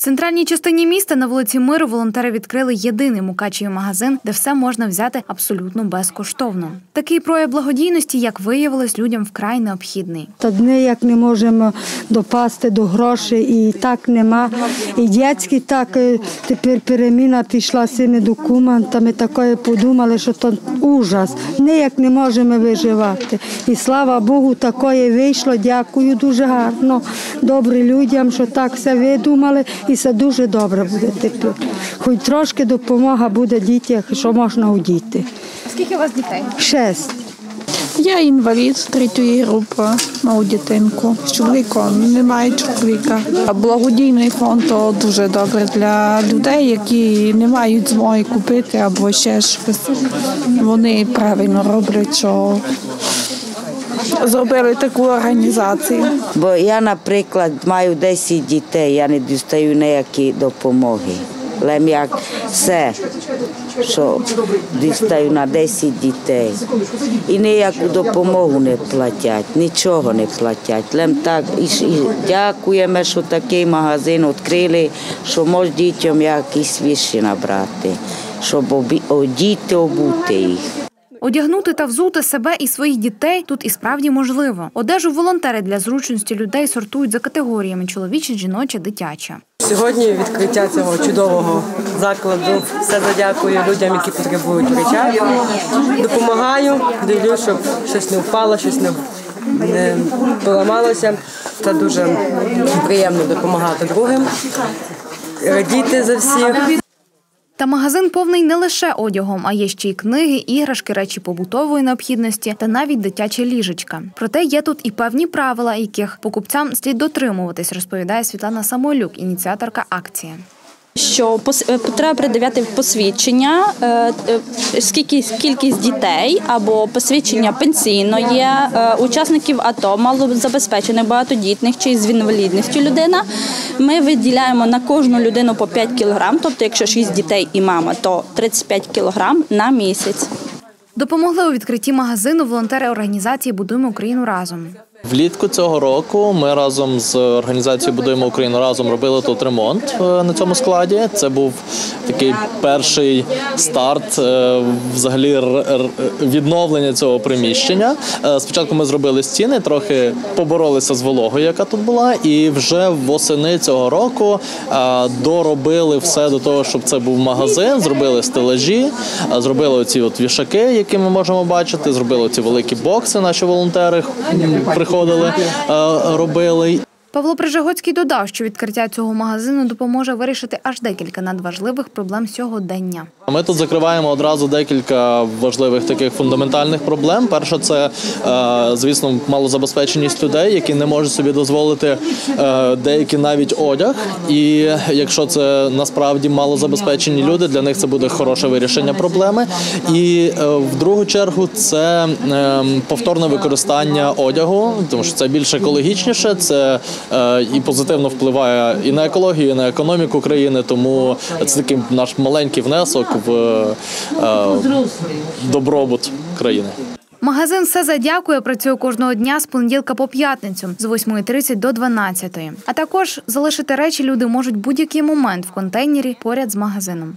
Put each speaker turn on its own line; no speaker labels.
В центральній частині міста на вулиці Миру волонтери відкрили єдиний мукачевий магазин, де все можна взяти абсолютно безкоштовно. Такий прояв благодійності, як виявилось, людям вкрай необхідний.
Та дни як не можемо допасти до грошей, і так нема. І дітські так е, тепер переміна пішла з цими документами. Такое подумали, що то ужас. Ніяк не можемо виживати. І слава Богу, такое вийшло. Дякую дуже гарно. Добрі людям, що так все видумали, і все дуже добре буде тепер. Хоч трошки допомога буде дітям, що можна у діти.
Скільки у вас дітей?
Шесть.
Я інвалід третьої групи, мав дитинку. З чоловіком немає чоловіка. Благодійний фонд то дуже добре для людей, які не мають змоги купити або ще щось. Вони правильно роблять, що зробили таку організацію.
Бо я, наприклад, маю 10 дітей, я не дістаю ніякі допомоги. Лем як все, що дістаю на 10 дітей. І ніяку допомогу не платять, нічого не платять. Лем так і, і дякуємо, що такий магазин відкрили, що може дітям якісь віші набрати, щоб одіти, обути їх.
Одягнути та взути себе і своїх дітей тут і справді можливо. Одежу волонтери для зручності людей сортують за категоріями чоловіча, жіноча, дитяча.
Сьогодні відкриття цього чудового закладу. Все задякую людям, які потребують речей. Допомагаю, дивлюсь, щоб щось не впало, щось не, не поламалося. Це дуже приємно допомагати другим, радіти за всіх.
Та магазин повний не лише одягом, а є ще й книги, іграшки, речі побутової необхідності та навіть дитяча ліжечка. Проте є тут і певні правила, яких покупцям слід дотримуватись, розповідає Світлана Самолюк, ініціаторка акції.
Що е, треба придивляти посвідчення, е, е, скільки кількість дітей або посвідчення пенсійної, учасників АТО, малозабезпечених, багатодітних чи з інвалідністю людина. Ми виділяємо на кожну людину по 5 кілограм, тобто якщо 6 дітей і мама, то 35 кілограм на місяць.
Допомогли у відкритті магазину волонтери організації Будуємо Україну разом.
Влітку цього року ми разом з організацією Будуємо Україну разом робили тут ремонт е, на цьому складі. Це був такий перший старт е, взагалі відновлення цього приміщення. Е, Спочатку ми зробили стіни, трохи поборолися з вологою, яка тут була, і вже восени цього року е, доробили все до того, щоб це був магазин. Зробили стелажі, зробили оці от вішаки, які ми можемо бачити. Зробили ці великі бокси. Наші волонтери приходили, робили.
Павло Прижигоцький додав, що відкриття цього магазину допоможе вирішити аж декілька надважливих проблем сьогодення.
Ми тут закриваємо одразу декілька важливих таких фундаментальних проблем. Перше, це е, звісно малозабезпеченість людей, які не можуть собі дозволити е, деякий навіть одяг. І якщо це насправді малозабезпечені люди, для них це буде хороше вирішення проблеми. І е, в другу чергу це е, повторне використання одягу, тому що це більш екологічніше, це і позитивно впливає і на екологію, і на економіку країни. Тому це такий наш маленький внесок в е, добробут країни.
Магазин все задякує працює кожного дня з понеділка по п'ятницю з 8.30 до 12.00. А також залишити речі люди можуть будь-який момент в контейнері поряд з магазином.